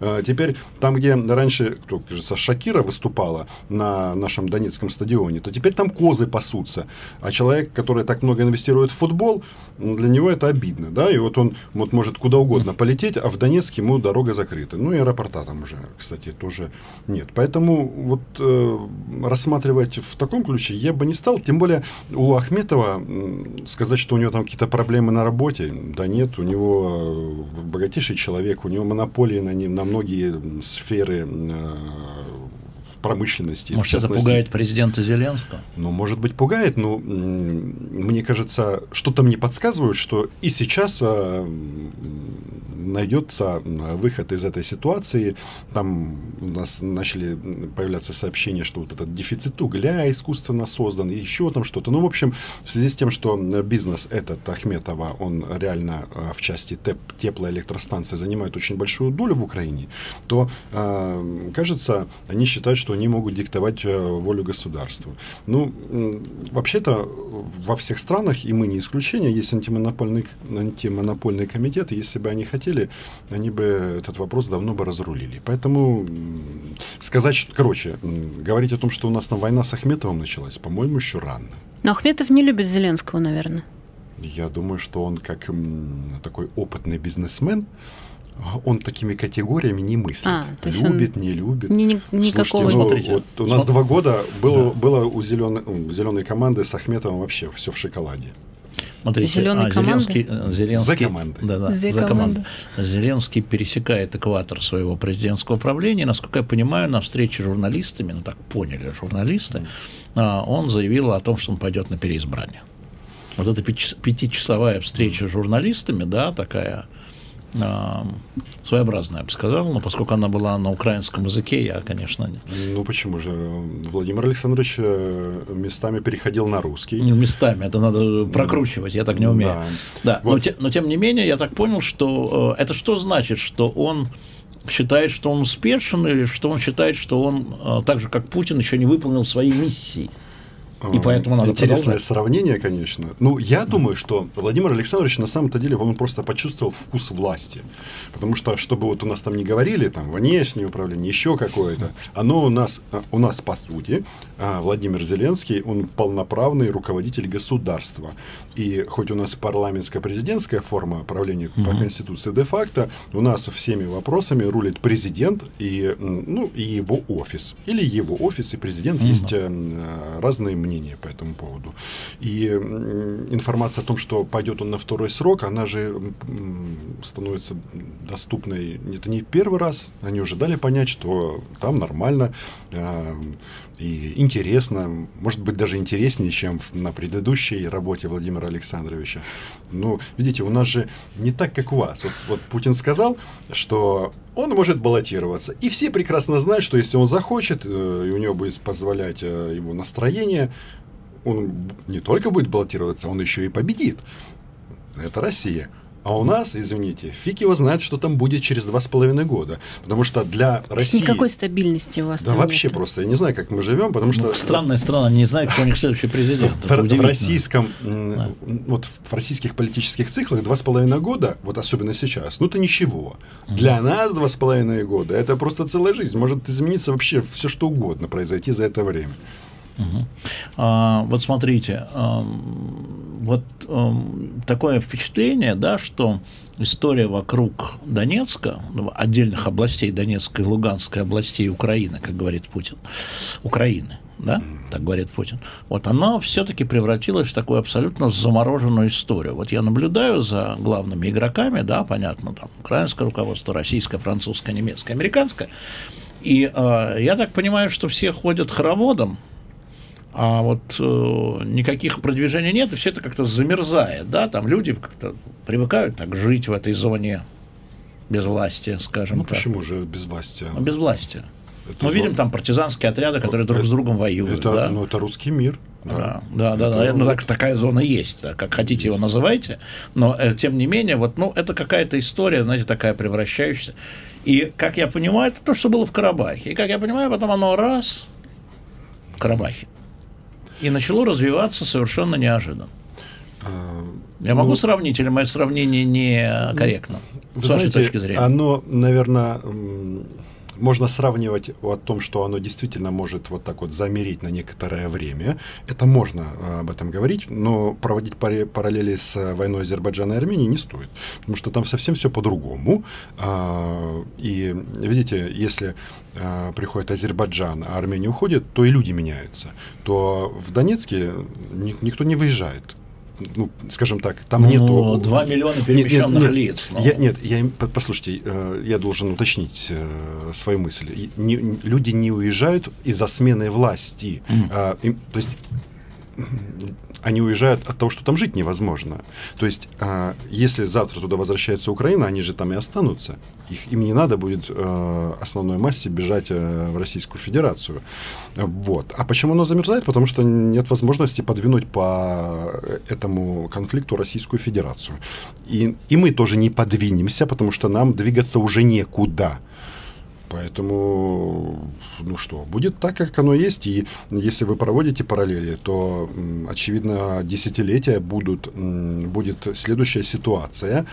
А, теперь там, где раньше, кто, кажется, Шакира выступала на нашем Донецком стадионе, то теперь там козы пасутся. А человек, который так много инвестирует в футбол, для него это обидно. Да? И вот он вот может куда угодно полететь, а в Донецк ему дорога закрыта. Ну и аэропорта там уже, кстати, тоже нет. Поэтому вот э, рассматривать в таком ключе я бы не стал. Тем более у Ахметова сказать, что у него там какие-то проблемы на работе, да нет, у него э, богатейший человек, у него монополии на, на многие сферы э, промышленности. Может, это пугает президента Зеленского? Ну, может быть, пугает, но мне кажется, что-то мне подсказывает, что и сейчас а, найдется выход из этой ситуации. Там у нас начали появляться сообщения, что вот этот дефицит угля искусственно создан, еще там что-то. Ну, в общем, в связи с тем, что бизнес этот Ахметова, он реально а, в части теп теплоэлектростанции занимает очень большую долю в Украине, то, э, кажется, они считают, что они могут диктовать э, волю государству. Ну, вообще-то во всех странах, и мы не исключение, есть антимонопольный, антимонопольный комитет, и если бы они хотели, они бы этот вопрос давно бы разрулили. Поэтому сказать, что, короче, говорить о том, что у нас там война с Ахметовым началась, по-моему, еще рано. Но Ахметов не любит Зеленского, наверное. Я думаю, что он как такой опытный бизнесмен, он такими категориями не мыслит. А, любит, он не любит. Ни- ни- никакого... Слушайте, ну, Смотрите. вот у нас Смотр- два года было, Да. было у зеленой, у зеленой команды с Ахметовым вообще все в шоколаде. Смотрите, Зелёной а, команды? Зеленский, э, Зеленский, За командой. Да, да, За за, командой. Зеленский пересекает экватор своего президентского правления. Насколько я понимаю, на встрече с журналистами, ну так поняли журналисты, а, он заявил о том, что он пойдет на переизбрание. Вот эта пятичас- пятичасовая встреча с журналистами, да, такая своеобразная, я бы сказал, но поскольку она была на украинском языке, я, конечно, не- Ну почему же? Владимир Александрович э, местами переходил на русский. не местами, это надо прокручивать, я так не умею. Да. Да, но, Вот. те- но тем не менее, я так понял, что э, это что значит, что он считает, что он успешен, или что он считает, что он, э, так же как Путин, еще не выполнил свои миссии. И поэтому надо Интересное продолжать. сравнение, конечно. Ну, я думаю, что Владимир Александрович на самом-то деле он просто почувствовал вкус власти. Потому что, чтобы вот у нас там не говорили, там, внешнее управление, еще какое-то, оно у нас, а, у нас по сути, а, Владимир Зеленский, он полноправный руководитель государства. И хоть у нас парламентско-президентская форма правления по Конституции де-факто, у нас всеми вопросами рулит президент и, ну, и его офис. Или его офис и президент. Есть э, разные мнения по этому поводу. И информация о том, что пойдет он на второй срок, она же становится доступной это не первый раз. Они уже дали понять, что там нормально э, и интересно, может быть, даже интереснее, чем на предыдущей работе Владимира Александровича. Ну, видите, у нас же не так, как у вас. Вот, вот Путин сказал, что он может баллотироваться. И все прекрасно знают, что если он захочет, э, и у него будет позволять э, его настроение, он не только будет баллотироваться, он еще и победит. Это Россия. А у нас, извините, фиг его знает, что там будет через два с половиной года. Потому что для То России... никакой стабильности у вас Да вообще нет. просто. Я не знаю, как мы живем, потому что... Ну, странная страна, не знает, кто у них следующий президент. В, в российском, м, вот в российских политических циклах два с половиной года, вот особенно сейчас, ну это ничего. Для нас два с половиной года это просто целая жизнь. Может измениться вообще все что угодно произойти за это время. А, вот смотрите, ам, вот ам, такое впечатление, да, что история вокруг Донецка, ну, отдельных областей Донецкой и Луганской областей Украины, как говорит Путин, Украины, да, так говорит Путин, вот она все-таки превратилась в такую абсолютно замороженную историю. Вот я наблюдаю за главными игроками, да, понятно, там украинское руководство, российское, французское, немецкое, американское, и э, я так понимаю, что все ходят хороводом, а вот э, никаких продвижений нет, и все это как-то замерзает, да, там люди как-то привыкают так жить в этой зоне без власти, скажем Ну так. почему же без власти? Ну, без власти. Это Мы зон- видим там партизанские отряды, которые друг с это- другом воюют, Это, да? ну, это русский мир. Да, да, да, Это да. Ну, так, такая зона есть, да, как хотите его называйте, но э, тем не менее, вот, ну, это какая-то история, знаете, такая превращающаяся. И, как я понимаю, это то, что было в Карабахе. И, как я понимаю, потом оно раз в Карабахе. И начало развиваться совершенно неожиданно. Я могу ну, сравнить, или мое сравнение некорректно, с вашей знаете, точки зрения? Оно, наверное, можно сравнивать о том, что оно действительно может вот так вот замереть на некоторое время. Это можно э, об этом говорить, но проводить параллели с э, войной Азербайджана и Армении не стоит, потому что там совсем все по-другому. А, И видите, если а, приходит Азербайджан, а Армения уходит, то и люди меняются. То в Донецке ни- никто не выезжает. Ну, скажем так, там Ну, нету... 2 миллиона Нет, перемещенных нет, лиц. ну. Я, нет, я, послушайте, э, я должен уточнить э, свою мысль. Не- люди не уезжают из-за смены власти. Им- то есть они уезжают от того, что там жить невозможно. То есть, а, если завтра туда возвращается Украина, они же там и останутся. Их, им не надо будет э, основной массе бежать э, в Российскую Федерацию. Э, Вот. А почему оно замерзает? Потому что нет возможности подвинуть по этому конфликту Российскую Федерацию. И, и мы тоже не подвинемся, потому что нам двигаться уже некуда. Поэтому, ну что, будет так, как оно есть. И если вы проводите параллели, то, очевидно, десятилетия будут, будет следующая ситуация,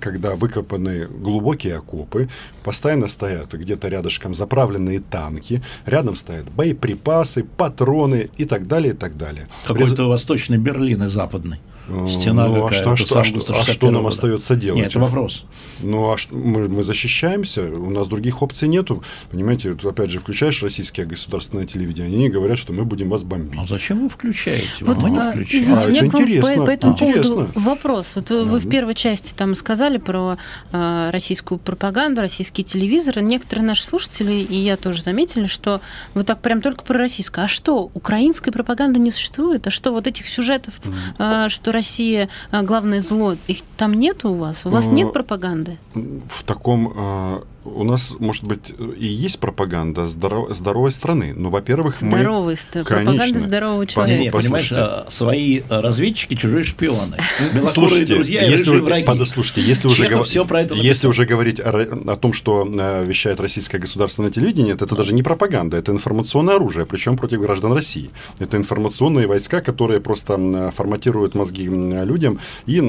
когда выкопаны глубокие окопы, постоянно стоят где-то рядышком заправленные танки, рядом стоят боеприпасы, патроны и так далее, и так далее. Какой-то восточный Берлин и западный. Стена ну, а что, а какая-то что, с а что, а что 61 нам года. остается делать? Нет, это вопрос. Ну, а что, мы, мы защищаемся, у нас других опций нету. Понимаете, вот опять же, включаешь российское государственное телевидение, они говорят, что мы будем вас бомбить. А зачем вы включаете? Вот, Мы не а, включаем. извините, А, меня это к вам интересно, по, по этому интересно. поводу вопрос. Вот вы, вы в Мгм. первой части там сказали про э, российскую пропаганду, российские телевизоры. Некоторые наши слушатели, и я тоже заметили, что вы так прям только про российскую. А что, украинской пропаганды не существует? А что, вот этих сюжетов, э, что Россия э, главное зло, их там нет у вас? У вас нет пропаганды? в таком... у нас, может быть, и есть пропаганда здоро- здоровой страны. Но, во-первых, мы... Здоровый, пропаганда здорового человека. Нет, понимаешь, послушайте. э, свои э, разведчики, чужие шпионы. Слушайте, друзья если, вы- враги. подослушайте, если уже, гов- всё про это если уже говорить о, о том, что э, вещает российское государственное телевидение, то это даже не пропаганда, это информационное оружие, причем против граждан России. Это информационные войска, которые просто форматируют мозги людям и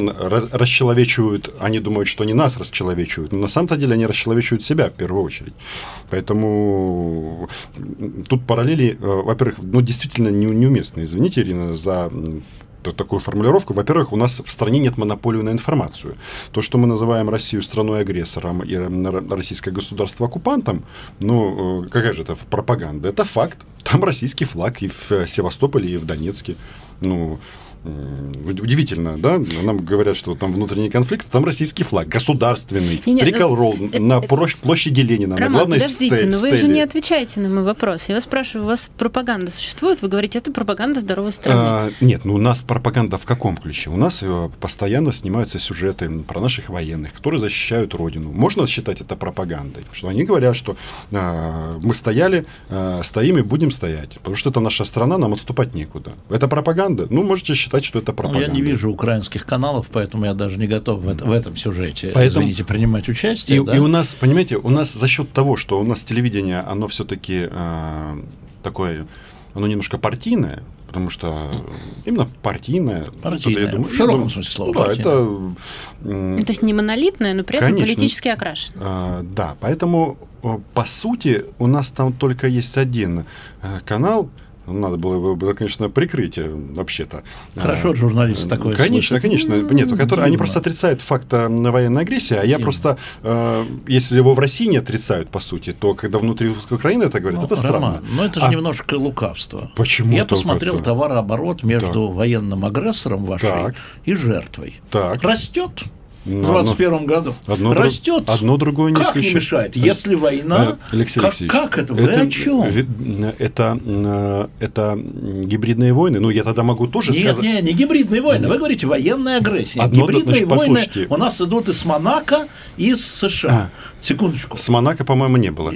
расчеловечивают, они думают, что они нас расчеловечивают, но на самом-то деле они расчеловечивают себя в первую очередь. Поэтому тут параллели, э, во-первых, ну, действительно не- неуместны. Извините, Ирина, за такую формулировку. Во-первых, у нас в стране нет монополии на информацию. То, что мы называем Россию страной-агрессором и российское государство оккупантом, ну, э, какая же это пропаганда? Это факт. Там российский флаг и в э, Севастополе, и в Донецке. Ну, удивительно, да? Нам говорят, что там внутренний конфликт, там российский флаг, государственный, Не-не, ну, триколор это- на это- площ- площади Ленина, на Роман, главной подождите, сте- но вы же не отвечаете на мой вопрос. Я вас спрашиваю, у вас пропаганда существует? Вы говорите, это пропаганда здоровой страны. А, нет, ну у нас пропаганда в каком ключе? У нас э, постоянно снимаются сюжеты про наших военных, которые защищают Родину. Можно считать это пропагандой? Что они говорят, что а, мы стояли, а, стоим и будем стоять, потому что это наша страна, нам отступать некуда. Это пропаганда? Ну, можете считать, что это Ну, пропаганда. я не вижу украинских каналов, поэтому я даже не готов в, это- в этом сюжете, Поэтому- извините, принимать участие. И, да? и у нас, понимаете, у нас за счет того, что у нас телевидение, оно все-таки такое, оно немножко партийное, потому что именно партийное. Партийное, Вот это, в широком думаю, смысле слова ну Да, это Ну, то есть не монолитная, но при этом Конечно. политически окрашенная. а, да, поэтому по сути у нас там только есть один э, канал. Надо было бы, конечно, прикрыть э, вообще-то. Хорошо, А, журналист такой Конечно, слышит. конечно. Нет, которые, они просто отрицают факт э, военной агрессии, а я просто, э, если его в России не отрицают, по сути, то когда внутри Украины это говорят, Ну, это странно. Роман, ну это же А немножко лукавство. Почему Я это посмотрел лукавство? товарооборот между военным агрессором вашей Так. и жертвой. Так. Растет в 2021 году. Одно, Растет. одно другое не как не мешает? Если война, Э, Алексей как, Алексеевич, как это? Вы о чем? Это, э, это гибридные войны. Ну, я тогда могу тоже Нет, сказать. не, не гибридные войны. Вы говорите военная агрессия. Одно, Гибридные значит, войны послушайте. у нас идут из Монако и из США. Секундочку. С Монако, по-моему, не было.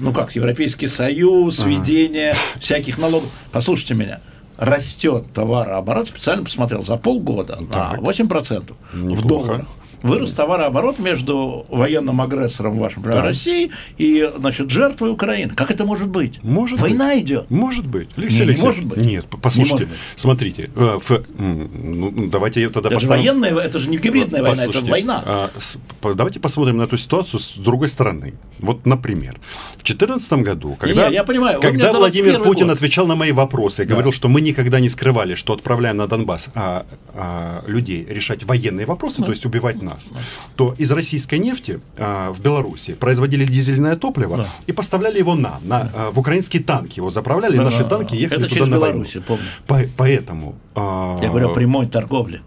Ну как, Европейский Союз, введение всяких налогов. Послушайте меня. Растет товарооборот, специально посмотрел, за полгода на Так. 8% в Неплохо. долларах. Вырос товарооборот между военным агрессором вашим, Так. Россией и, значит, жертвой Украины. Как это может быть? Может Война быть. идет. Может быть. Алексей Не, не Алексеевич. может быть. Нет, послушайте. Не быть. Смотрите. э, ф- м, ну, давайте я тогда Это же поставим- военная, это же не гибридная война, это война. а, с- давайте посмотрим на эту ситуацию с другой стороны. Вот, например, в 2014 году, когда, Не-не, я понимаю, когда Владимир 21 Путин год. отвечал на мои вопросы Да. говорил, что мы никогда не скрывали, что отправляем на Донбасс а, а, людей решать военные вопросы, то есть убивать нас, то из российской нефти а, в Беларуси производили дизельное топливо Да. и поставляли его нам, на, а, в украинские танки его заправляли, и наши Да, танки ехали Это туда через на войну. Беларусь, я помню. По- поэтому... а, Я говорю о прямой торговле.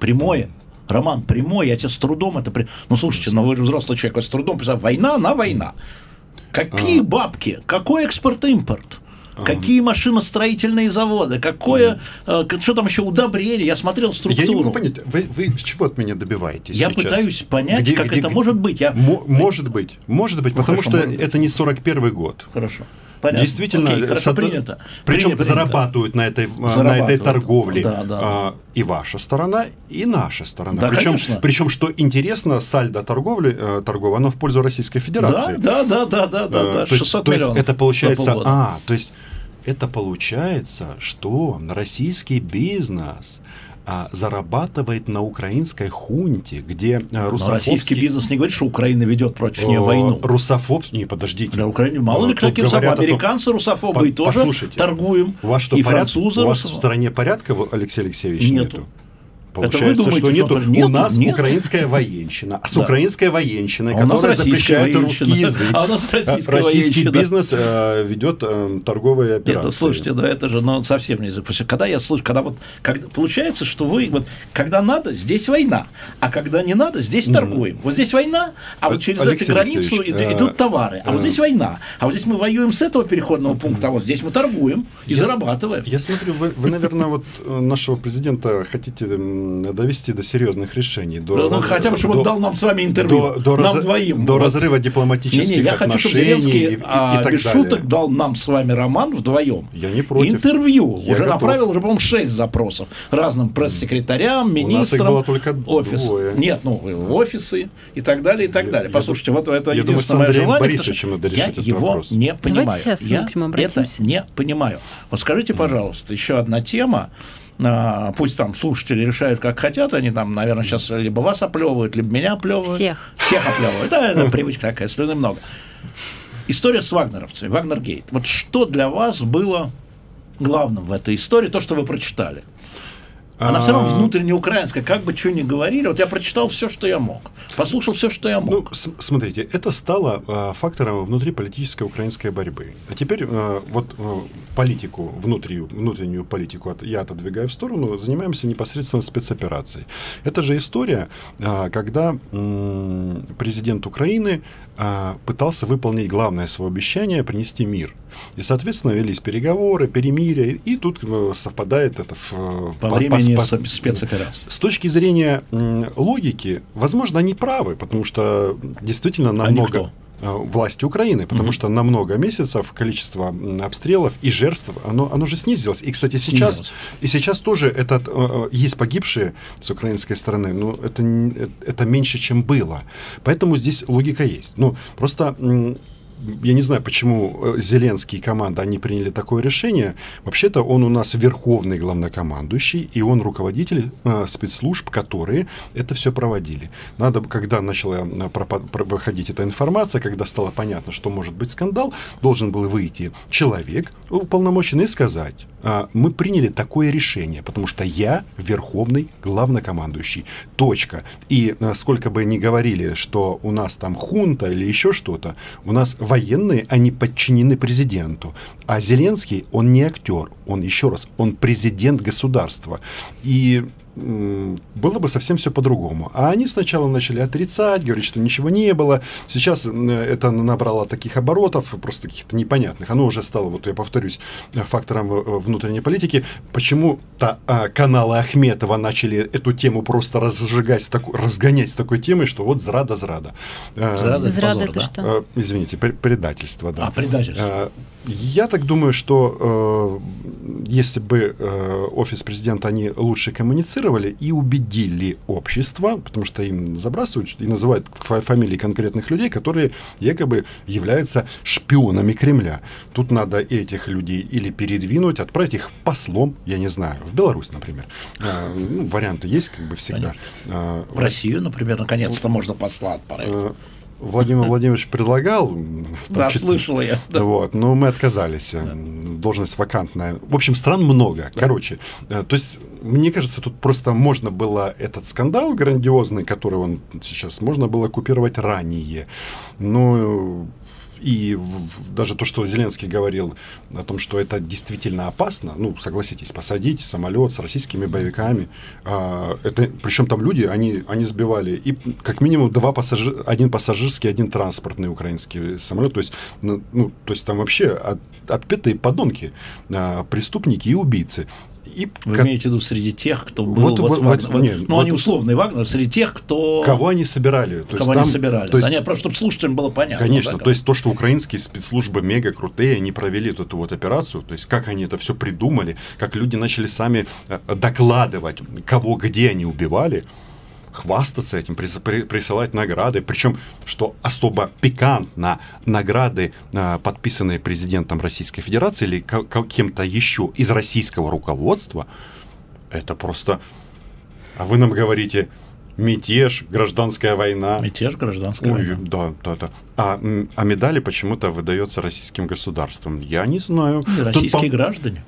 Прямое. Роман, прямой, я тебе с трудом это... При... Ну, слушайте, ну вы же взрослый человек, я с трудом. Война на война. Какие бабки? Какой экспорт-импорт? Какие машиностроительные заводы? Какое... э, что там еще удобрение? Я смотрел Я не структуру. могу понять, вы, вы чего от меня добиваетесь Я сейчас? пытаюсь понять, Где- как где- это где- может быть. Я... Мо- Может быть, может быть, Ну, потому хорошо, что может быть. это не 41 год. Хорошо. Понятно. Действительно, Окей, хорошо, с одной- принято. Причем Принято, принято. зарабатывают на этой, а, на Зарабатывают. этой торговле Да, да. а, и ваша сторона, и наша сторона. Да, причем, конечно. причем, что интересно, сальдо торговли, э, торговой, оно в пользу Российской Федерации. Да, да, да, да, да, да, Э, то есть, 600 то есть это получается, а, то есть это получается, что российский бизнес а, зарабатывает на украинской хунте, где Но русофобский... российский бизнес не говорит, что Украина ведет против нее войну. Русофоб... Не, подождите. Для Украины мало ли говорят о том- Американцы русофобы По- тоже торгуем. У вас что, и порядок- французы у вас в русофобы. стране порядка, Алексей Алексеевич, Нету. нету? Получается, думаете, что нету. нету? У нас Нет. украинская военщина. А с Да. украинской военщиной, А которая запрещает военщина. русский язык, А у нас российская российский военщина. бизнес э, ведет э, торговые Нет, операции. ну, слушайте, ну это же ну, совсем не запустить. Когда я слышу, когда вот когда, получается, что вы вот когда надо, здесь война, а когда не надо, здесь торгуем. Вот здесь война, а вот Э, через Алексей эту границу э, идут товары, а вот э, здесь война, а вот здесь мы воюем с этого переходного пункта, а вот здесь мы торгуем и Я- зарабатываем. Я смотрю, вы, вы, наверное, вот э, нашего президента хотите довести до серьезных решений. До, Ну, хотя бы, чтобы он до- дал нам с вами интервью. до, до нам раз- двоим. до Вот. разрыва дипломатических Не-не, я хочу, чтобы отношений Зеленский и, и- и а, так без далее. шуток дал нам с вами роман вдвоем. Я не против. Интервью. Я уже готов. направил, уже, по-моему, шесть запросов разным пресс-секретарям, министрам. нас их было только офис. двое. Нет, ну, офисы и так далее, и так Я- далее. я Послушайте, вот это я думаю, с единственное мое Андреем желание. Борисовичем надо что я решить этот его вопрос. не понимаю. сейчас мы я к нему это обратимся. не понимаю. Вот скажите, пожалуйста, еще одна тема. А, Пусть там слушатели решают, как хотят, они там, наверное, сейчас либо вас оплевывают, либо меня оплевывают. Всех. Всех оплевывают. Да, это привычка такая, слюны много. История с вагнеровцами, Вагнергейт. Вот что для вас было главным в этой истории, то, что вы прочитали? Она все равно А, внутренне украинская, как бы что ни говорили. Вот я прочитал все, что я мог. Послушал все, что я Ну, мог. с- смотрите, это стало а, фактором внутриполитической украинской борьбы. А теперь а, вот а, политику, внутри, внутреннюю политику от- я отодвигаю в сторону, занимаемся непосредственно спецоперацией. Это же история, а, когда м, президент Украины а, пытался выполнить главное свое обещание принести мир. И, соответственно, велись переговоры, перемирие, и тут э, совпадает это в, э, По по- времени по- спе- спецоперации. с точки зрения логики, возможно, они правы, потому что действительно намного кто? Э, власти Украины, потому Мгм. что на много месяцев количество обстрелов и жертв, оно, оно же снизилось. И, кстати, сейчас, Снизилось. и сейчас тоже этот, э, э, есть погибшие с украинской стороны, но это, это меньше, чем было. Поэтому здесь логика есть. Ну, просто я не знаю, почему э, Зеленский и команда, они приняли такое решение. Вообще-то он у нас верховный главнокомандующий, и он руководитель э, спецслужб, которые это все проводили. Надо, когда начала э, пропа- про- выходить эта информация, когда стало понятно, что может быть скандал, должен был выйти человек, уполномоченный, и сказать, «А, мы приняли такое решение, потому что я верховный главнокомандующий. Точка. И э, сколько бы ни говорили, что у нас там хунта или еще что-то, у нас военные, они подчинены президенту. А Зеленский, он не актер, он, еще раз, он президент государства. И было бы совсем все по-другому. А они сначала начали отрицать, говорить, что ничего не было. Сейчас это набрало таких оборотов, просто каких-то непонятных. Оно уже стало, вот я повторюсь, э, фактором э, внутренней политики. Почему-то а, каналы Ахметова начали эту тему просто разжигать, с таку- разгонять с такой темой, что вот зрада, зрада. Э, Зрада. Зрада позор, это да? что? э, Извините, пр- предательство, да. А, предательство. Э, Я так думаю, что э, если бы э, офис президента они лучше коммуницировали и убедили общество, потому что им забрасывают и называют фа- фамилии конкретных людей, которые якобы являются шпионами Кремля. Тут надо этих людей или передвинуть, отправить их послом, я не знаю, в Беларусь, например. Э, ну, варианты есть как бы всегда. Э, В Россию, например, наконец-то можно посла отправить. Владимир Владимирович предлагал. там Да, чет- слышал я. да. Вот, но мы отказались. М, Должность вакантная. В общем, стран много. Короче, э, то есть, мне кажется, тут просто можно было этот скандал грандиозный, который он сейчас, можно было купировать ранее. Но и даже то, что Зеленский говорил о том, что это действительно опасно, ну, согласитесь, посадить самолет с российскими боевиками, а, это, причем там люди, они, они сбивали и как минимум два пассажир, один пассажирский, один транспортный украинский самолет, то есть, ну, ну, то есть там вообще от, отпетые подонки, а, преступники и убийцы. И Вы ко- имеете в виду среди тех, кто был Вот- вот, вот- Вагнер- вот- нет, ну, вот- они условные Вагнер, среди тех, кто... кого они собирали? То кого есть они там- собирали. То есть, нет, просто чтобы слушателям было понятно. Конечно, да, то есть то, что украинские спецслужбы мега крутые, они провели вот эту вот операцию, то есть как они это все придумали, как люди начали сами э, докладывать, кого где они убивали, хвастаться этим, прис- при- присылать награды, причем, что особо пикантно, награды, э, подписанные президентом Российской Федерации или кем-то еще из российского руководства, это просто... А вы нам говорите, мятеж, гражданская война. Мятеж, гражданская Ой, война. да, да, да. А, а медали почему-то выдается российским государством. Я не знаю. И Тут, российские по- граждане.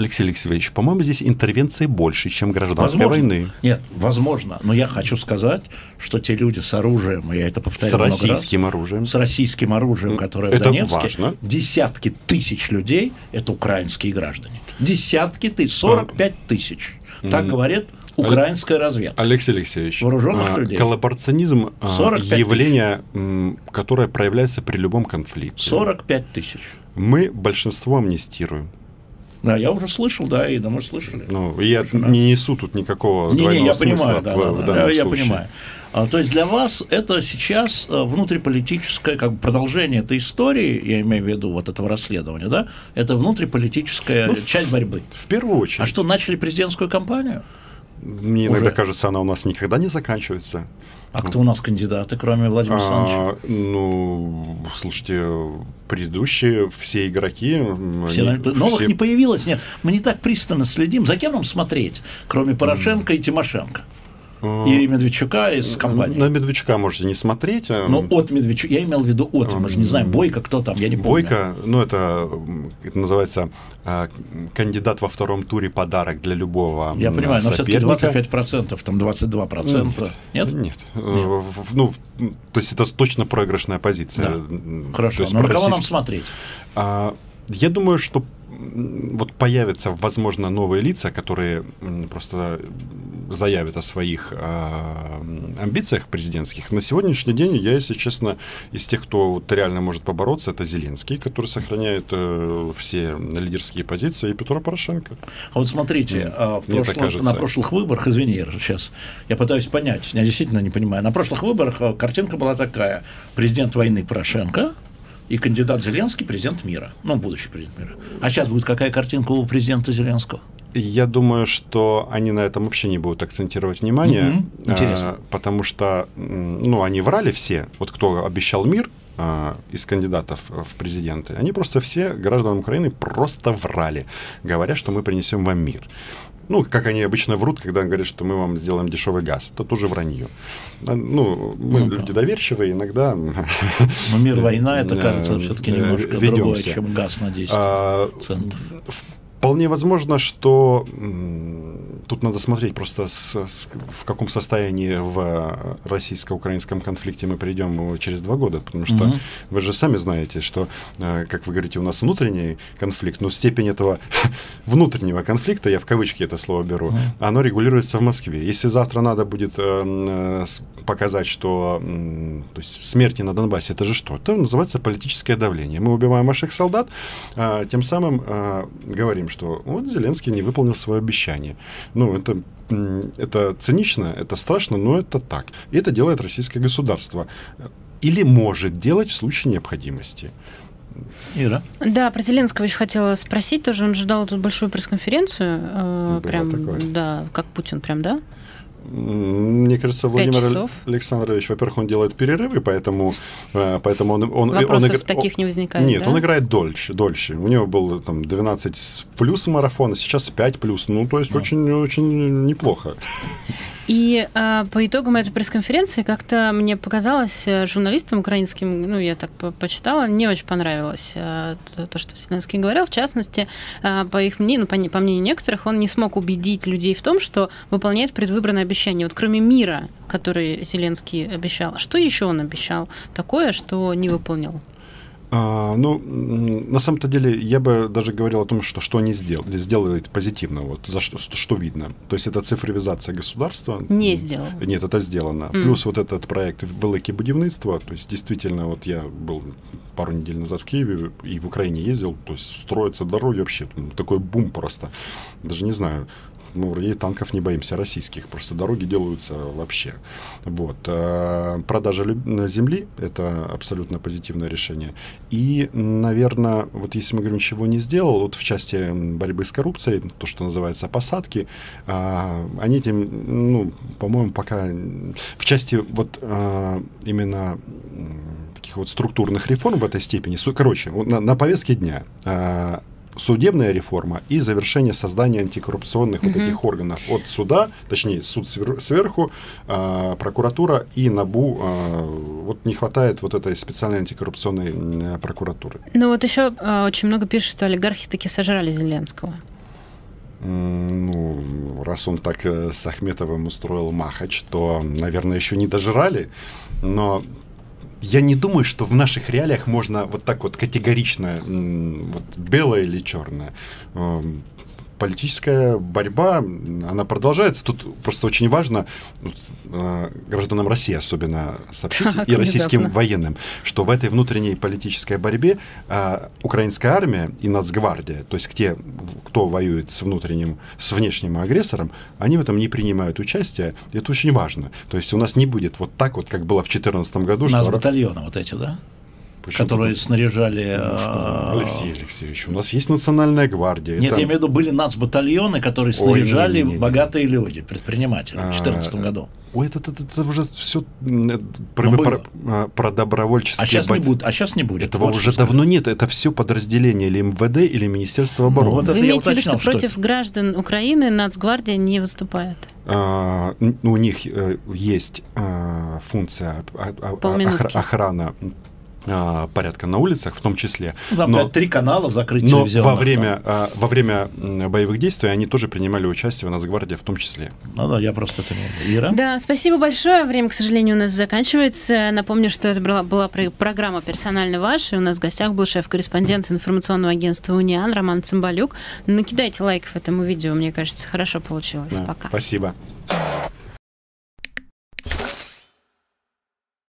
Алексей Алексеевич, по-моему, здесь интервенции больше, чем гражданской Возможно. войны. Нет, возможно. Но я хочу сказать, что те люди с оружием, и я это повторяю С много раз, российским оружием. с российским оружием, которое Это в Донецке, важно. десятки тысяч людей – это украинские граждане. Десятки тысяч, 45 тысяч. Так говорит украинская разведка. Алексей Алексеевич, Вооруженных а, людей. коллаборационизм а, 45 явление, м, которое проявляется при любом конфликте. 45 тысяч. Мы большинство амнистируем. Да, я уже слышал, да, и думаю, слышали. Ну, я не несу тут никакого Не, не, я смысла понимаю, да, в, да, в данном я случае. понимаю. А, то есть для вас это сейчас э, внутриполитическое как бы продолжение этой истории, я имею в виду вот этого расследования, да, это внутриполитическая Ну, часть борьбы. В первую очередь. А что, начали президентскую кампанию? Мне иногда уже? кажется, она у нас никогда не заканчивается. А кто у нас кандидаты, кроме Владимира Александровича? А, ну, слушайте, предыдущие все игроки... Все, они- на- новых все- не появилось, нет. Мы не так пристально следим. За кем нам смотреть, кроме Порошенко и Тимошенко? И Медведчука из компании. На Медведчука можете не смотреть. а, Ну, от Медведчука. Я имел в виду от. Мы же не знаем, Бойко кто там, я не помню. Бойко, ну это, это называется кандидат во втором туре подарок для любого Я понимаю, но все-таки соперника. 25%, там 22%. Нет? Нет. Э, в- в- Ну, то есть это точно проигрышная позиция. Да. Хорошо. Но на кого нам смотреть? А, Я думаю, что вот появятся, возможно, новые лица, которые просто заявят о своих м, амбициях президентских. На сегодняшний день я, если честно, из тех, кто вот реально может побороться, это Зеленский, который сохраняет э, все лидерские позиции, и Петро Порошенко. А вот смотрите, а, в Мне прошлом- кажется. на прошлых выборах, извини, я сейчас, я пытаюсь понять, я действительно не понимаю. На прошлых выборах а, картинка была такая. Президент войны Порошенко и кандидат Зеленский президент мира. Ну, будущий президент мира. А сейчас будет какая картинка у президента Зеленского? Я думаю, что они на этом вообще не будут акцентировать внимание, Мгм. Интересно. потому что, ну, они врали все, вот кто обещал мир а, из кандидатов в президенты, они просто все гражданам Украины просто врали, говоря, что мы принесем вам мир. Ну, как они обычно врут, когда говорят, что мы вам сделаем дешевый газ, то тоже вранье. А, Ну, мы Ну да. люди доверчивые, иногда Но мир, война, это Да, кажется все-таки э, немножко другое, ведёмся. чем газ на 10 А, центов. Вполне возможно, что тут надо смотреть просто с- с- в каком состоянии в российско-украинском конфликте мы придем через два года, потому что Мгм. вы же сами знаете, что, э, как вы говорите, у нас внутренний конфликт, но степень этого внутреннего конфликта, я в кавычки это слово беру, Мгм. оно регулируется в Москве. Если завтра надо будет э, э, показать, что то есть смерти на Донбассе это же что? Это называется политическое давление. Мы убиваем ваших солдат, а, тем самым говорим, что вот Зеленский не выполнил свое обещание. Ну, это, это цинично, это страшно, но это так. И это делает российское государство. Или может делать в случае необходимости. Ира? Да, про Зеленского еще хотела спросить тоже. Он же дал тут большую пресс-конференцию. э, Было прям, такое. да, как Путин прям, да? Мне кажется, Владимир часов. Александрович, во-первых, он делает перерывы, поэтому, э, поэтому он, он, он, игр- таких не возникает, Нет, да? он играет дольше, дольше. У него был там 12 плюс марафона, сейчас 5 плюс. Ну, то есть очень, очень неплохо. И а, по итогам этой пресс-конференции как-то мне показалось э, журналистам украинским, ну, я так по- почитала, не очень понравилось э, то, то, что Зеленский говорил. В частности, э, по их мнению, ну, по, по мнению некоторых, он не смог убедить людей в том, что выполняет предвыборное обещание. Вот кроме мира, который Зеленский обещал, что еще он обещал такое, что не выполнил? А, ну, на самом-то деле, я бы даже говорил о том, что что они сдел- сделают позитивно, вот, за что, что, видно. То есть это цифровизация государства. Не сделал. Нет, это сделано. М. Плюс вот этот проект «Великое будівництво», то есть действительно, вот я был пару недель назад в Киеве и в Украине ездил, то есть строятся дороги вообще, такой бум просто. Даже не знаю, вроде и танков не боимся российских, просто дороги делаются вообще. Вот. А, Продажа земли – это абсолютно позитивное решение. И, наверное, вот если мы говорим, чего не сделал, вот в части борьбы с коррупцией, то, что называется посадки, а, они этим, ну, по-моему, пока в части вот а, именно таких вот структурных реформ в этой степени, короче, на, на повестке дня судебная реформа и завершение создания антикоррупционных вот этих органов от суда, точнее суд свер- сверху, а, прокуратура и НАБУ. а, вот не хватает вот этой специальной антикоррупционной прокуратуры. Ну вот еще очень много пишут, что олигархи таки сожрали Зеленского. ну, раз он так э, с Ахметовым устроил Махач, то, наверное, еще не дожрали. Но я не думаю, что в наших реалиях можно вот так вот категорично, вот белое или черное. Политическая борьба, она продолжается. Тут просто очень важно э, гражданам России особенно сообщить так, и российским внезапно. военным, что в этой внутренней политической борьбе э, украинская армия и Нацгвардия, то есть те, кто воюет с внутренним, с внешним агрессором, они в этом не принимают участие. Это очень важно. То есть у нас не будет вот так вот, как было в 2014 году. У нас что... батальоны вот эти, да? Почему? которые снаряжали... Ну, что, а, Алексей Алексеевич, у нас есть национальная гвардия. Нет, это... я имею в виду, были нацбатальоны, которые снаряжали Ой, не, не, не, богатые люди, предприниматели в 2014 а, году. Ой, это, это, это уже все про, про, а, про добровольческие... А сейчас, бат... не будет, а сейчас не будет. Этого вот уже давно нет. Это все подразделение или МВД, или Министерство ну, обороны. Ну, вот Вы имеете в виду, что, что против граждан Украины Нацгвардия не выступает? А, у них э, есть а, функция а, а, охрана а, порядка на улицах, в том числе. Там но, три канала закрыть Но во время, а, во время боевых действий они тоже принимали участие в Нацгвардии в том числе. Ну да, я просто это не Ира? Да, спасибо большое. Время, к сожалению, у нас заканчивается. Напомню, что это была, была программа «Персонально ваша». У нас в гостях был шеф-корреспондент информационного агентства «Униан» Роман Цымбалюк. Накидайте лайков этому видео, мне кажется, хорошо получилось. Да, Пока. Спасибо.